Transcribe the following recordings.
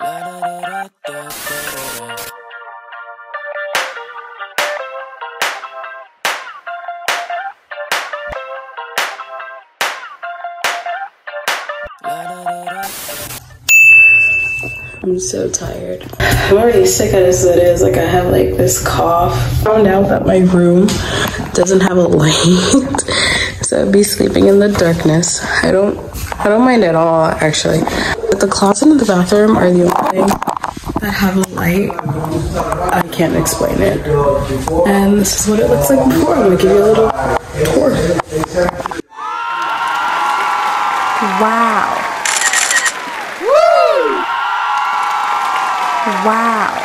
I'm so tired. I'm already sick as it is. Like I have like this cough. Found out that my room doesn't have a light. so I'd be sleeping in the darkness. I don't I don't mind at all actually. The closet and the bathroom are the only thing that have a light. I can't explain it. And this is what it looks like before. I'm gonna give you a little tour. Wow. Woo! Wow.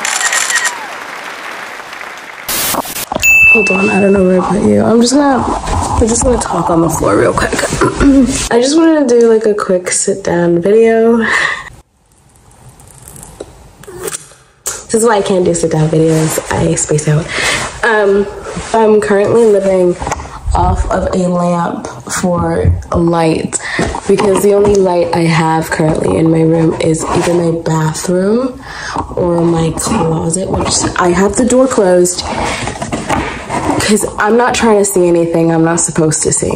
Hold on, I don't know where I put you. I'm just gonna, we're just gonna talk on the floor real quick. I just wanted to do like a quick sit down video. This is why I can't do sit down videos. I space out. Um, I'm currently living off of a lamp for light because the only light I have currently in my room is either my bathroom or my closet, which I have the door closed because I'm not trying to see anything I'm not supposed to see.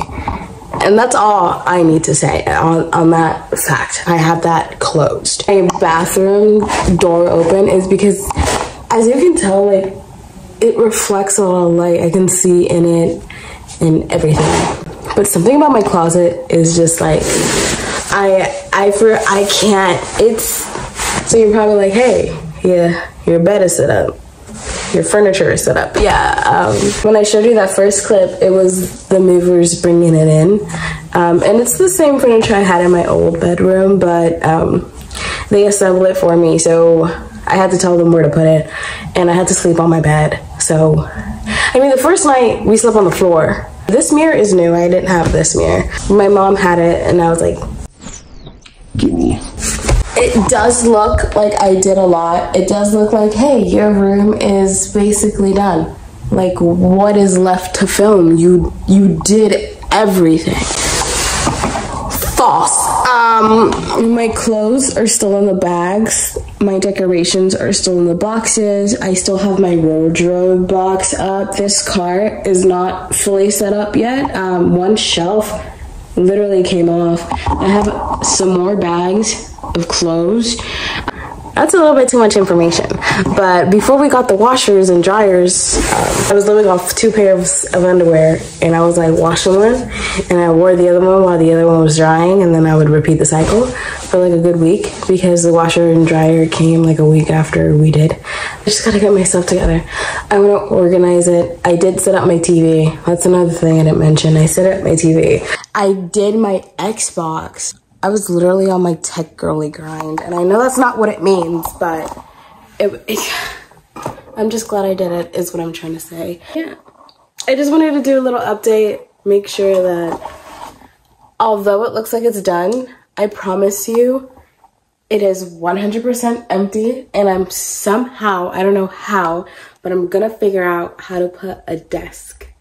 And that's all I need to say on, on that fact. I have that closed. A bathroom door open is because, as you can tell, like, it reflects a lot of light. I can see in it and everything. But something about my closet is just like I I for I can't. It's so you're probably like, hey, yeah, your bed is set up. Your furniture is set up. Yeah. Um, when I showed you that first clip, it was the movers bringing it in, um, and it's the same furniture I had in my old bedroom, but um, they assembled it for me, so I had to tell them where to put it, and I had to sleep on my bed. So, I mean, the first night we slept on the floor. This mirror is new. I didn't have this mirror. My mom had it, and I was like, give me. It does look like I did a lot. It does look like, hey, your room is basically done. Like, what is left to film? You you did everything. False. Um, my clothes are still in the bags. My decorations are still in the boxes. I still have my wardrobe box up. This cart is not fully set up yet. Um, one shelf literally came off. I have some more bags of clothes. That's a little bit too much information. But before we got the washers and dryers, um, I was living off two pairs of underwear and I was like washing one and I wore the other one while the other one was drying and then I would repeat the cycle for like a good week because the washer and dryer came like a week after we did. I just gotta get myself together. I wanna organize it. I did set up my TV. That's another thing I didn't mention. I set up my TV. I did my Xbox I was literally on my tech girly grind. And I know that's not what it means, but it, it, I'm just glad I did it, is what I'm trying to say. Yeah. I just wanted to do a little update, make sure that although it looks like it's done, I promise you it is 100% empty and I'm somehow, I don't know how, but I'm gonna figure out how to put a desk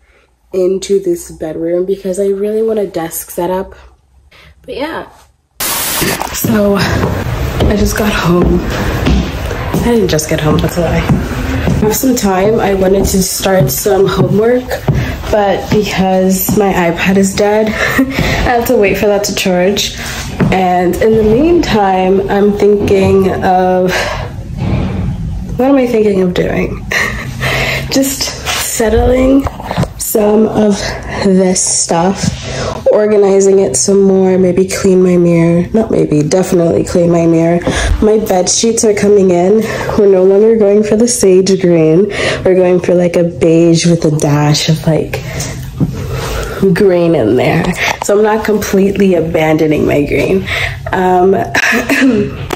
into this bedroom because I really want a desk set up. But yeah, so I just got home. I didn't just get home, that's a lie. I have some time. I wanted to start some homework, but because my iPad is dead, I have to wait for that to charge. And in the meantime, I'm thinking of what am I thinking of doing? just settling some of this stuff, organizing it some more, maybe clean my mirror. Not maybe, definitely clean my mirror. My bed sheets are coming in. We're no longer going for the sage green. We're going for like a beige with a dash of like green in there. So I'm not completely abandoning my green. Um,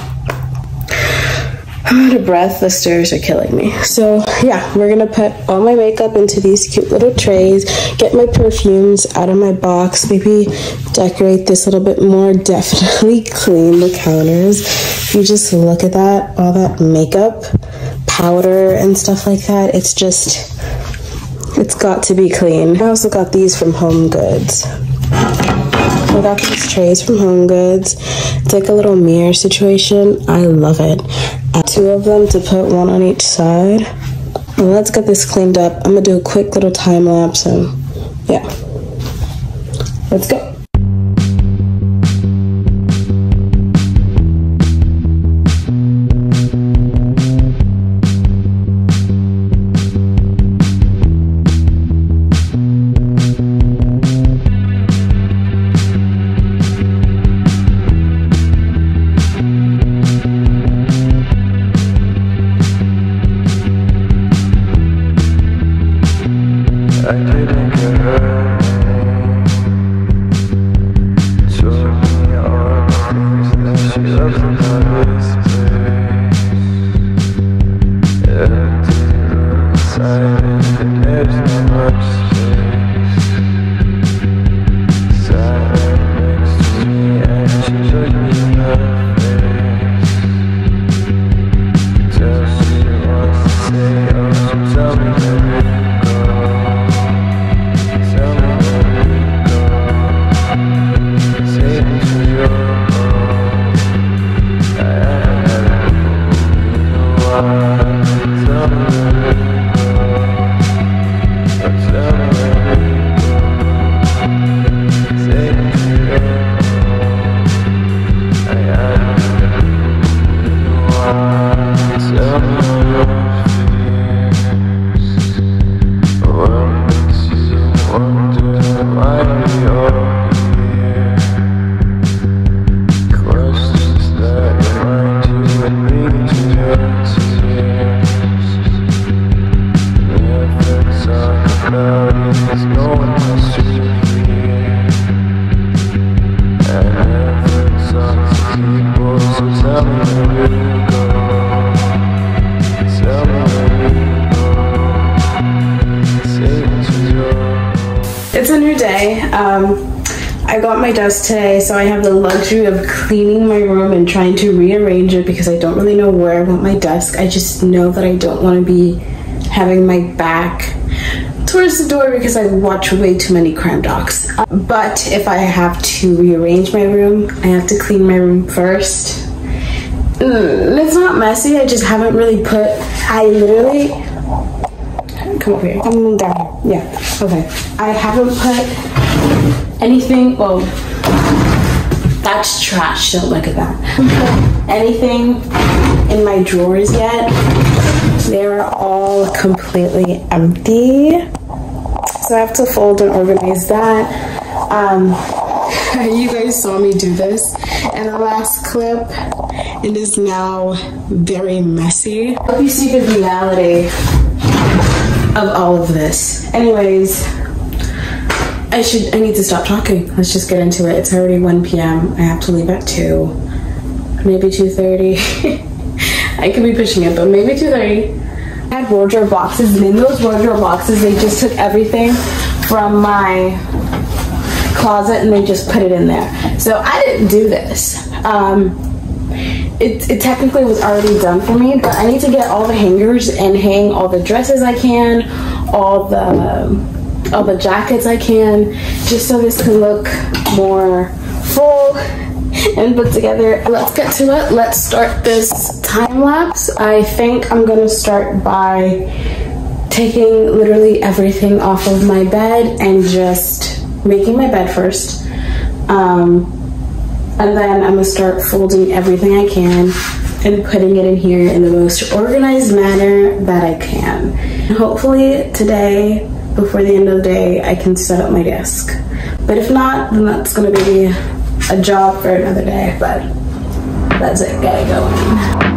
I'm out of breath. The stairs are killing me. So yeah, we're gonna put all my makeup into these cute little trays, get my perfumes out of my box, maybe decorate this a little bit more, definitely clean the counters. If you just look at that, all that makeup, powder and stuff like that, it's just, it's got to be clean. I also got these from Home Goods. I got these trays from Home Goods. It's like a little mirror situation. I love it. two of them to put one on each side. Well, let's get this cleaned up. I'm gonna do a quick little time lapse and yeah. Let's go. So I have the luxury of cleaning my room and trying to rearrange it because I don't really know where I want my desk. I just know that I don't want to be having my back towards the door because I watch way too many crime docs. But if I have to rearrange my room, I have to clean my room first. Mm, it's not messy, I just haven't really put, I literally come over here. Come down. here, Yeah. Okay. I haven't put anything. Well, that's trash. Don't look at that. anything in my drawers yet. They're all completely empty. So I have to fold and organize that. Um, you guys saw me do this in the last clip. It is now very messy. Hope you see the reality of all of this. Anyways, I should I need to stop talking. Let's just get into it. It's already 1 p.m. I have to leave at 2. Maybe 2:30. I could be pushing it, but maybe 2:30. I had wardrobe boxes, and in those wardrobe boxes, they just took everything from my closet and they just put it in there. So I didn't do this. Um, it, it technically was already done for me, but I need to get all the hangers and hang all the dresses I can, all the all the jackets I can, just so this can look more full and put together. Let's get to it. Let's start this time lapse. I think I'm gonna start by taking literally everything off of my bed and just making my bed first. Um, and then I'm gonna start folding everything I can and putting it in here in the most organized manner that I can. hopefully today, before the end of the day, I can set up my desk. But if not, then that's gonna be a job for another day, but that's it, get it going.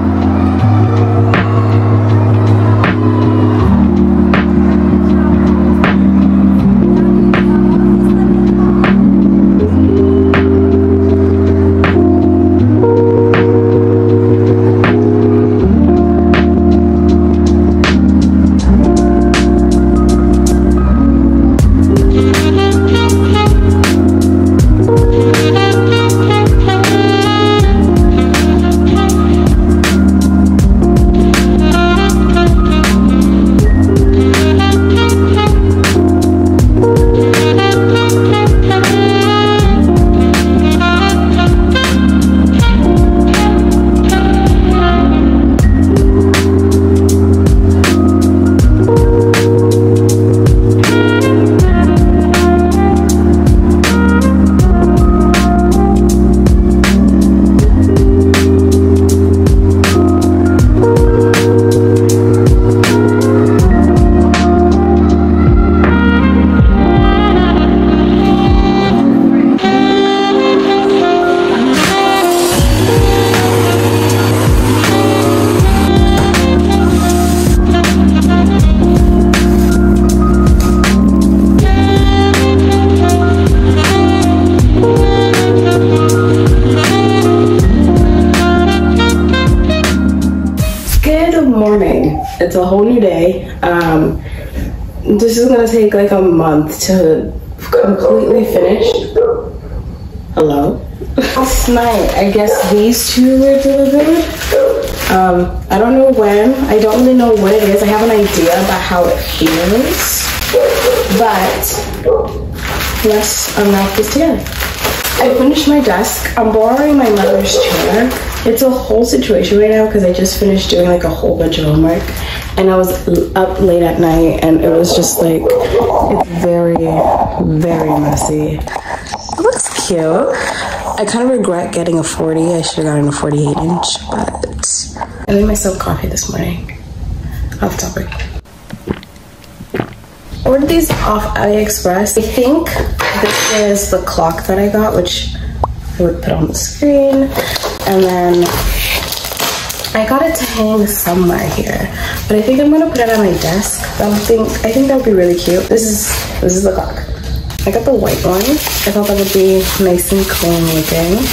Take like a month to completely finish. Hello. Last night, I guess these two were delivered. Um, I don't know when. I don't really know what it is. I have an idea about how it feels, but let's unwrap this together. I finished my desk. I'm borrowing my mother's chair. It's a whole situation right now because I just finished doing like a whole bunch of homework and I was up late at night and it was just like, it's very, very messy. It looks cute. I kind of regret getting a 40. I should have gotten a 48 inch, but I made myself coffee this morning. Off topic. Ordered these off AliExpress. I think this is the clock that I got, which I would put on the screen. And then I got it to hang somewhere here, but I think I'm gonna put it on my desk. I think I think that would be really cute. This is this is the clock. I got the white one. I thought that would be nice and clean looking.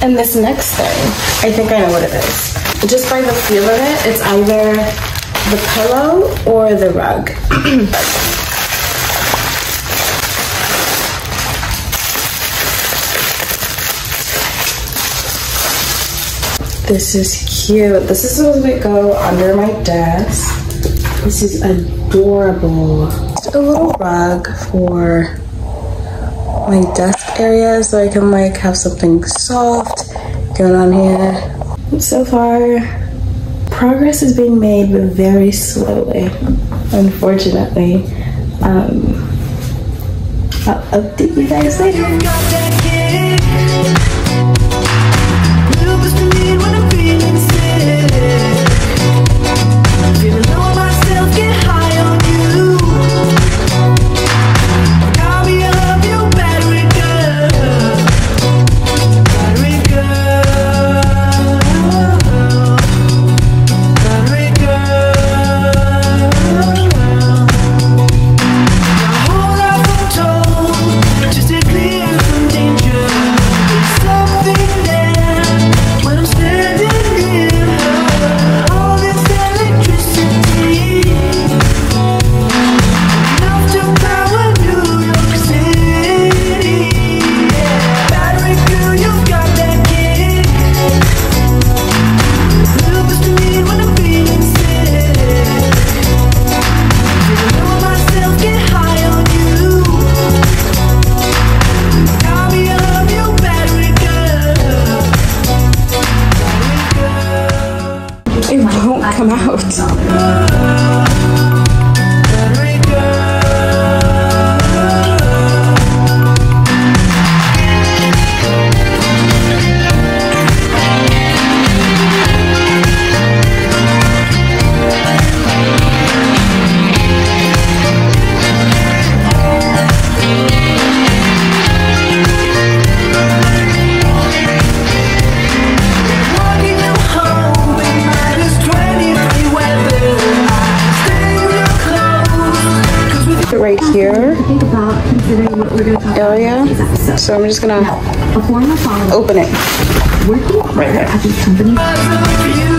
And this next thing, I think I know what it is. Just by the feel of it, it's either the pillow or the rug. This is cute. This is supposed to go under my desk. This is adorable. Just a little rug for my desk area so I can like have something soft going on here. So far, progress is being made, but very slowly, unfortunately. Um, I'll update you guys later. It won't come out. So I'm just gonna A former follower open it. Right there.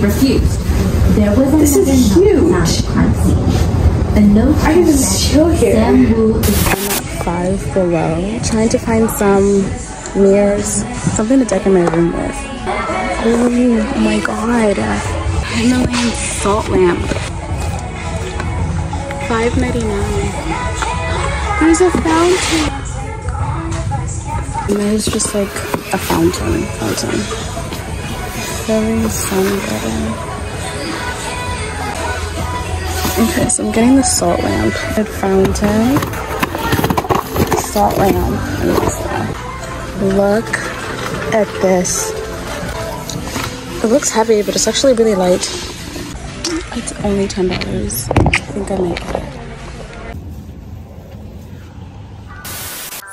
Allegedly, refused. There was This is huge. found at. The note I can said chill here. Sam Wu is Five Below. Trying to find some mirrors, something to decorate my room with. Oh my god. Himalayan salt lamp. Five ninety nine. There's a fountain. And there's just like a fountain. Fountain. Very sunburned. Okay, so I'm getting the salt lamp. Red fountain. Salt lamp. Look at this. It looks heavy, but it's actually really light. It's only $10. I think I might get it.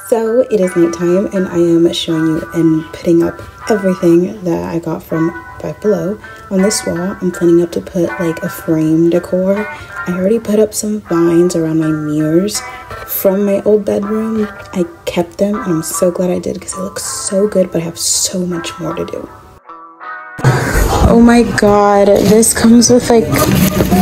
So it is nighttime and I am showing you and putting up everything that I got from Five Below. On this wall, I'm planning up to put like a frame decor. I already put up some vines around my mirrors from my old bedroom. I kept them and I'm so glad I did because it looks so good, but I have so much more to do. Oh my god, this comes with like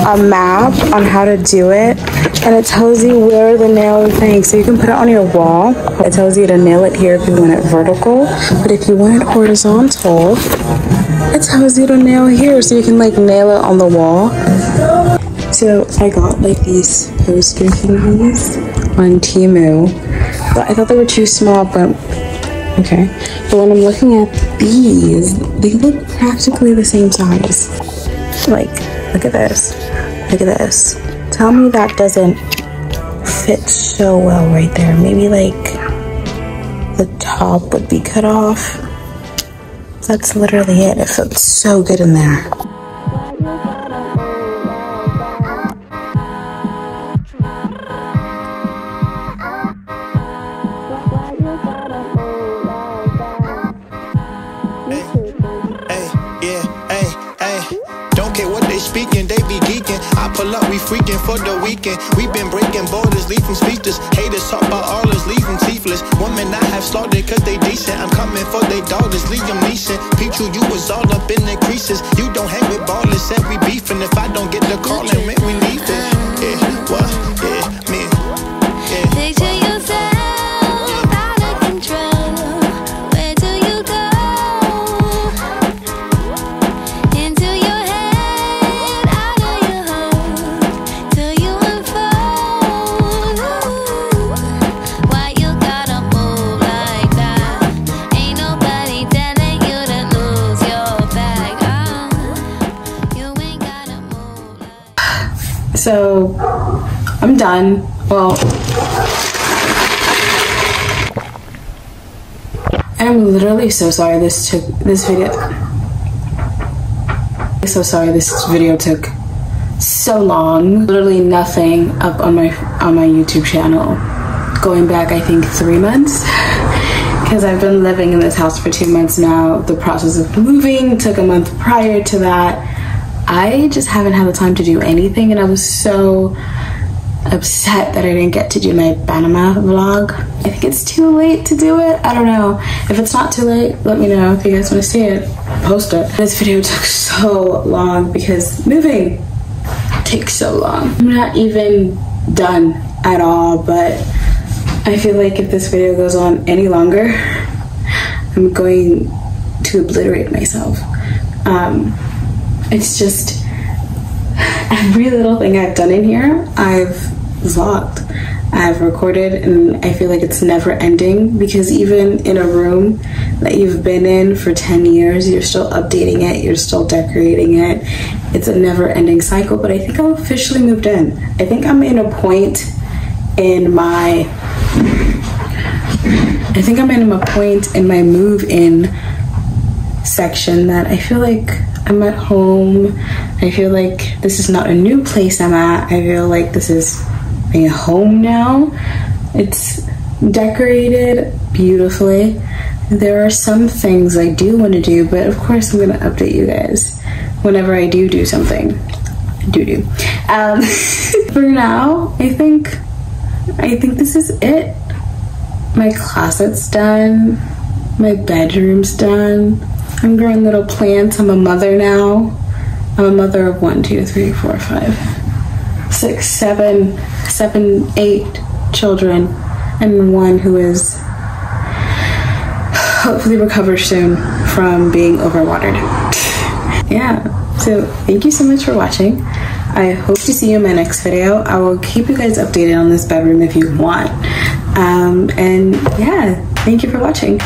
a map on how to do it and it tells you where the nail thing so you can put it on your wall. It tells you to nail it here if you want it vertical, but if you want it horizontal, it tells you to nail here so you can like nail it on the wall. So I got like these poster thingies on Temu, but I thought they were too small, but Okay, but when I'm looking at these, they look practically the same size. Like, look at this. Look at this. Tell me that doesn't fit so well right there. Maybe like the top would be cut off. That's literally it. It fits so good in there. Pull up, we freaking for the weekend. We been breaking borders, leaving speechless. Haters talk about all us, leaving teethless. Women I have slaughtered cause they decent. I'm coming for they daughters, Liam Neeson. Pichu, you was all up in the creases. You don't hang with ballers, said we beefing. If I don't get the call, then we leave it. Yeah, what? Yeah, me. So I'm done. Well, I'm literally so sorry this took this video. So sorry this video took so long. Literally nothing up on my on my YouTube channel. Going back, I think three months. Because I've been living in this house for two months now. The process of moving took a month prior to that I just haven't had the time to do anything, and I was so upset that I didn't get to do my Panama vlog. I think it's too late to do it. I don't know. If it's not too late, let me know if you guys want to see it. Post it. This video took so long because moving takes so long. I'm not even done at all, but I feel like if this video goes on any longer, I'm going to obliterate myself. Um, it's just every little thing I've done in here, I've vlogged. I've recorded and I feel like it's never ending because even in a room that you've been in for 10 years, you're still updating it, you're still decorating it. It's a never ending cycle, but I think I'm officially moved in. I think I'm in a point in my I think I'm in a point in my move in section that I feel like I'm at home. I feel like this is not a new place I'm at. I feel like this is my home now. It's decorated beautifully. There are some things I do want to do, but of course I'm going to update you guys whenever I do do something. Do do. Um, for now, I think I think this is it. My closet's done. My bedroom's done. I'm growing little plants. I'm a mother now. I'm a mother of one, two, three, four, five, six, seven, seven, eight children, and one who is hopefully recover soon from being overwatered. yeah, so thank you so much for watching. I hope to see you in my next video. I will keep you guys updated on this bedroom if you want. Um, and yeah, thank you for watching.